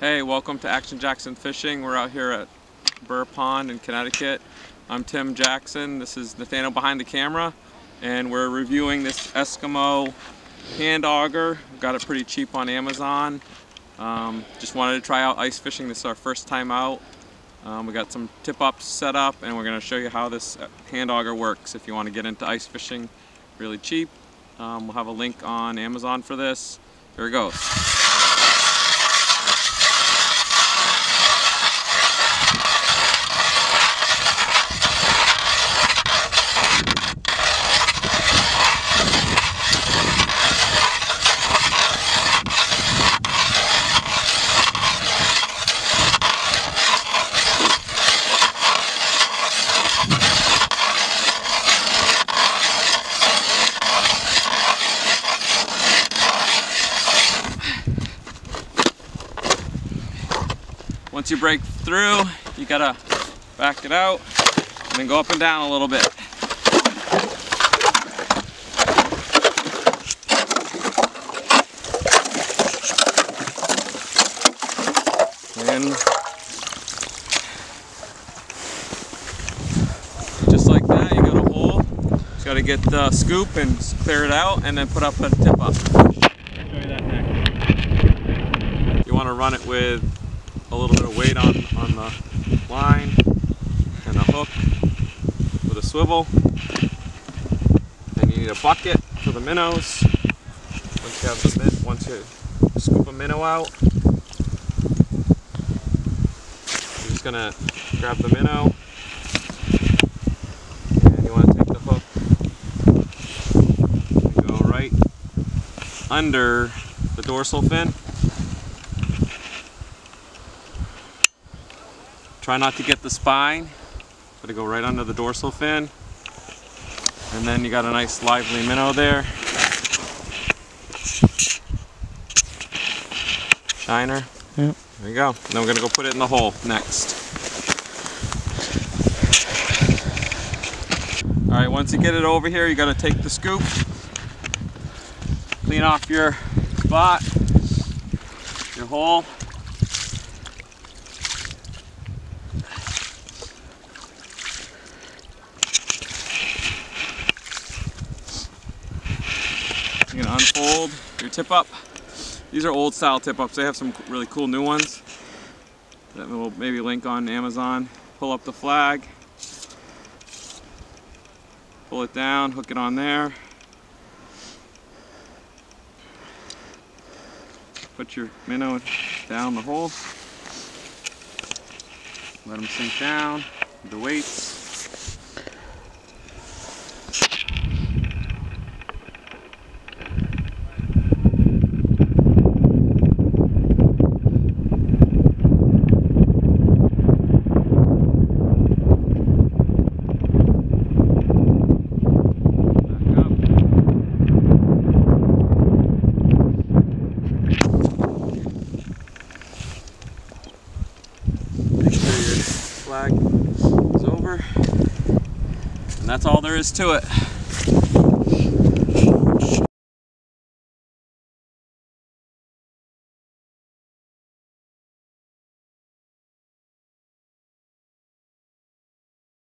Hey, welcome to Action Jackson Fishing. We're out here at Burr Pond in Connecticut. I'm Tim Jackson. This is Nathaniel behind the camera, and we're reviewing this Eskimo hand auger. Got it pretty cheap on Amazon. Um, just wanted to try out ice fishing. This is our first time out. Um, we got some tip-ups set up, and we're going to show you how this hand auger works if you want to get into ice fishing really cheap. Um, we'll have a link on Amazon for this. Here it goes. Once you break through, you gotta back it out and then go up and down a little bit. And just like that, you got a hole. Just gotta get the scoop and clear it out and then put up a tip up. You wanna run it with a little bit of weight on, on the line and a hook with a swivel. And you need a bucket for the minnows. Once you have the min once you scoop a minnow out, you're just gonna grab the minnow and you want to take the hook and go right under the dorsal fin. Try not to get the spine. Gotta go right under the dorsal fin. And then you got a nice lively minnow there. Shiner. Yep. There you go. Then we're gonna go put it in the hole next. All right, once you get it over here, you gotta take the scoop, clean off your spot, your hole. You're unfold your tip up. These are old style tip ups. They have some really cool new ones that we'll maybe link on Amazon. Pull up the flag, pull it down, hook it on there. Put your minnow down the hole. Let them sink down the weights. Back up. Make sure your flag is over. And that's all there is to it.